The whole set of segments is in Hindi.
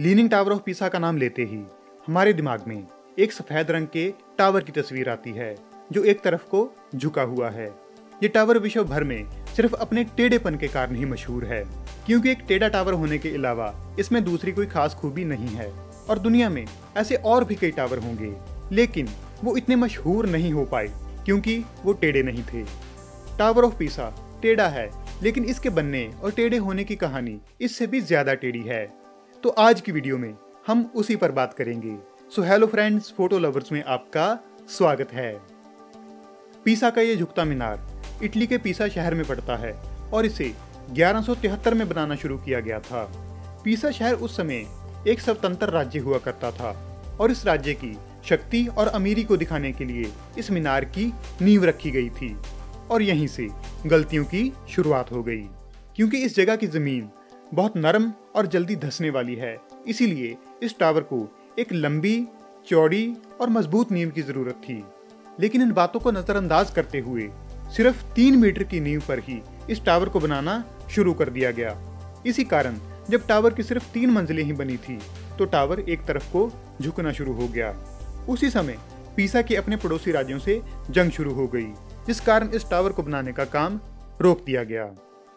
लीनिंग टावर ऑफ़ पीसा का नाम लेते ही हमारे दिमाग में एक सफ़ेद रंग के टावर की तस्वीर आती है, जो एक तरफ़ को झुका हुआ है। ये टावर विश्व भर में सिर्फ़ अपने टेढ़ेपन के कारण ही मशहूर है, क्योंकि एक टेढ़ा टावर होने के अलावा इसमें दूसरी कोई खास खूबी नहीं है, और दुनिया में ऐसे और भी कई टावर होंगे, लेकिन वो इतने मशहूर नहीं हो पाए, क्योंकि वो टेढ़े नहीं थे। टावर ऑफ़ पीसा टेढ़ा है, लेकिन इसके बनने और टेढ़े होने की कहानी इससे भी ज़्यादा टेढ़ी है। तो आज की वीडियो में हम उसी पर बात करेंगे। सो हेलो फ्रेंड्स फ़ोटो लवर्स में आपका स्वागत है। पीसा का ये झुकता मीनार इटली के पीसा शहर में पड़ता है और इसे 1173 में बनाना शुरू किया गया था। पीसा शहर उस समय एक स्वतंत्र राज्य हुआ करता था और इस राज्य की शक्ति और अमीरी को दिखाने के लिए इस मीनार की नींव रखी गई थी और यहीं से गलतियों की शुरुआत हो गई। क्योंकि इस जगह की ज़मीन बहुत नरम और जल्दी धसने वाली है। इसीलिए इस टावर को एक लंबी, चौड़ी और मज़बूत नींव की ज़रूरत थी। लेकिन इन बातों को नजरअंदाज करते हुए सिर्फ़ तीन मीटर की नींव पर ही इस टावर को बनाना शुरू कर दिया गया। इसी कारण जब टावर की सिर्फ़ तीन मंजिलें ही बनी थी तो टावर एक तरफ़ को झुकना शुरू हो गया। उसी समय पीसा के अपने पड़ोसी राज्यों से जंग शुरू हो गई, जिस कारण इस टावर को बनाने का काम रोक दिया गया।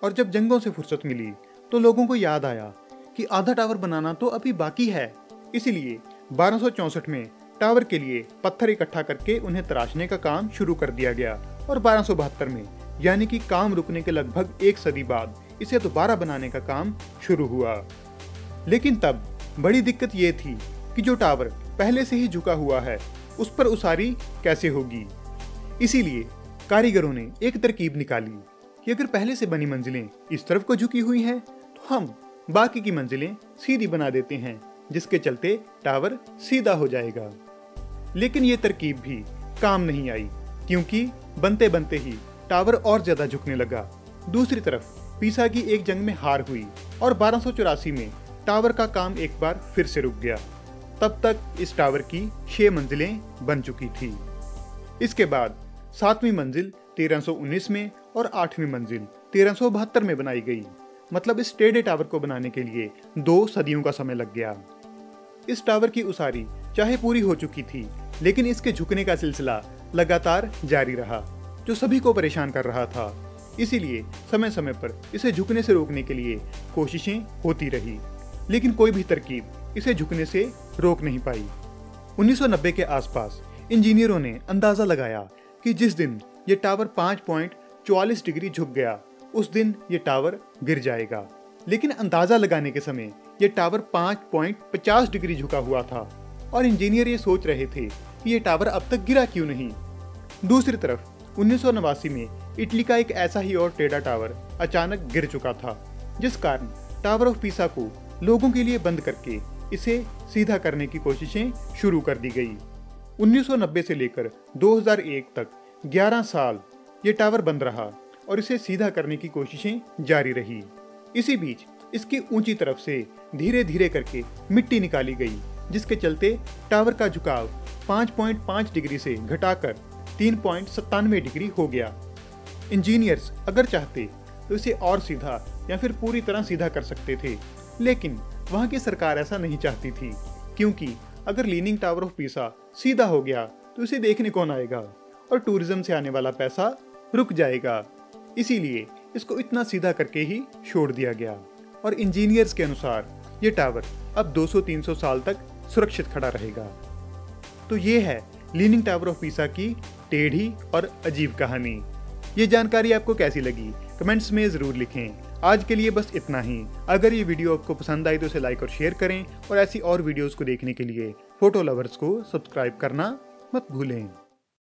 और जब जंगों से फुर्सत मिली तो लोगों को याद आया कि आधा टावर बनाना तो अभी बाकी है। इसीलिए बारह में टावर के लिए पत्थर इकट्ठा करके उन्हें तराशने का काम शुरू कर दिया गया और बारह में, यानी कि काम रुकने के लगभग एक सदी बाद, इसे दोबारा बनाने का काम शुरू हुआ। लेकिन तब बड़ी दिक्कत ये थी कि जो टावर पहले से ही झुका हुआ है, उस पर उसारी कैसे होगी? इसीलिए कारीगरों ने एक तरकीब निकाली कि अगर पहले से बनी मंजिलें इस तरफ़ को झुकी हुई हैं तो हम बाकी की मंजिलें सीधी बना देते हैं, जिसके चलते टावर सीधा हो जाएगा। लेकिन ये तरकीब भी काम नहीं आई, क्योंकि बनते बनते ही टावर और ज़्यादा झुकने लगा। दूसरी तरफ़, पीसा की एक जंग में हार हुई और बारह में टावर का काम एक बार फिर से रुक गया। तब तक इस टावर की छह मंजिलें बन चुकी थी। इसके बाद सातवीं मंजिल 1319 में और आठवीं मंजिल तेरह में बनाई गई। मतलब इस टेढ़े टावर को बनाने के लिए दो सदियों का समय लग गया। इस टावर की उसारी चाहे पूरी हो चुकी थी, लेकिन इसके झुकने का सिलसिला लगातार जारी रहा, जो सभी को परेशान कर रहा था। इसीलिए समय समय पर इसे झुकने से रोकने के लिए कोशिशें होती रही, लेकिन कोई भी तरकीब इसे झुकने से रोक नहीं पाई। 1990 के आसपास इंजीनियरों ने अंदाज़ा लगाया कि जिस दिन ये टावर पाँच पॉइंट चौवालीस डिग्री झुक गया, उस दिन ये टावर गिर जाएगा। लेकिन अंदाज़ा लगाने के समय ये टावर पाँच पॉइंट पचास डिग्री झुका हुआ था और इंजीनियर ये सोच रहे थे कि ये टावर अब तक गिरा क्यों नहीं। दूसरी तरफ़, उन्नीस में इटली का एक ऐसा ही और टेढ़ा टावर अचानक गिर चुका था, जिस कारण टावर ऑफ़ पीसा को लोगों के लिए बंद करके इसे सीधा करने की कोशिशें शुरू कर दी गई। 1990 से लेकर 2001 तक 11 साल ये टावर बंद रहा। और इसे सीधा करने की कोशिशें जारी रही। इसी बीच इसकी ऊँची तरफ़ से धीरे धीरे करके मिट्टी निकाली गई, जिसके चलते टावर का झुकाव 5.5 डिग्री से घटाकर तीन डिग्री हो गया। इंजीनियर्स अगर चाहते तो इसे और सीधा या फिर पूरी तरह सीधा कर सकते थे, लेकिन वहाँ की सरकार ऐसा नहीं चाहती थी, क्योंकि अगर लीनिंग टावर ऑफ़ पीसा सीधा हो गया तो इसे देखने कौन आएगा? और टूरिज़्म से आने वाला पैसा रुक जाएगा। इसीलिए इसको इतना सीधा करके ही छोड़ दिया गया। और इंजीनियर्स के अनुसार, ये टावर अब 200-300 साल तक सुरक्षित खड़ा रहेगा। तो ये है लीनिंग टावर ऑफ़ पीसा की टेढ़ी और अजीब कहानी। ये जानकारी आपको कैसी लगी? कमेंट्स में ज़रूर लिखें। आज के लिए बस इतना ही। अगर ये वीडियो आपको पसंद आई तो इसे लाइक और शेयर करें और ऐसी और वीडियोस को देखने के लिए फ़ोटो लवर्स को सब्सक्राइब करना मत भूलें।